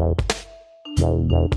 Bye.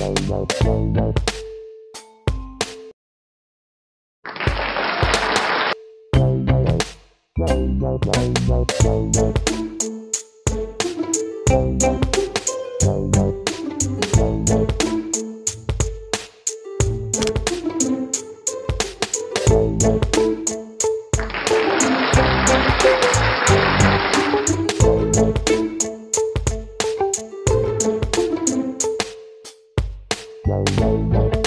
Thank you. Bye.